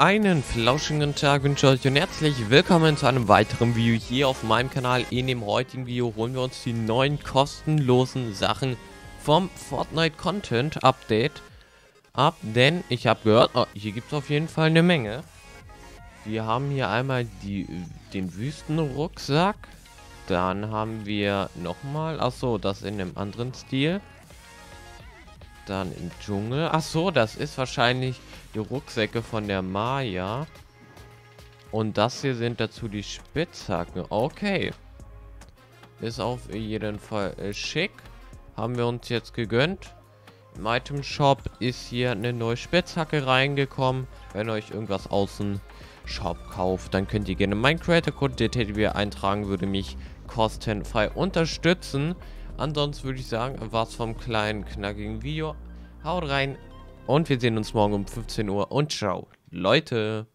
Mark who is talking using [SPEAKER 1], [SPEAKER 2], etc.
[SPEAKER 1] Einen flauschigen Tag wünsche ich euch und herzlich willkommen zu einem weiteren Video hier auf meinem Kanal. In dem heutigen Video holen wir uns die neuen kostenlosen Sachen vom Fortnite Content Update ab, denn ich habe gehört, oh, hier gibt es auf jeden Fall eine Menge. Wir haben hier einmal die, den Wüstenrucksack, dann haben wir nochmal, achso, das in einem anderen Stil. Dann im Dschungel. Achso, das ist wahrscheinlich die Rucksäcke von der Maya. Und das hier sind dazu die Spitzhacken. Okay. Ist auf jeden Fall äh, schick. Haben wir uns jetzt gegönnt. Im Item Shop ist hier eine neue Spitzhacke reingekommen. Wenn euch irgendwas außen Shop kauft, dann könnt ihr gerne meinen Creator Code DTTB eintragen. Würde mich kostenfrei unterstützen. Ansonsten würde ich sagen, was vom kleinen, knackigen Video. Haut rein und wir sehen uns morgen um 15 Uhr und ciao, Leute.